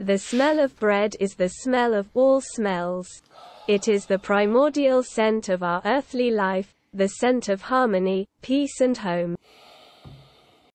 The smell of bread is the smell of all smells. It is the primordial scent of our earthly life, the scent of harmony, peace and home.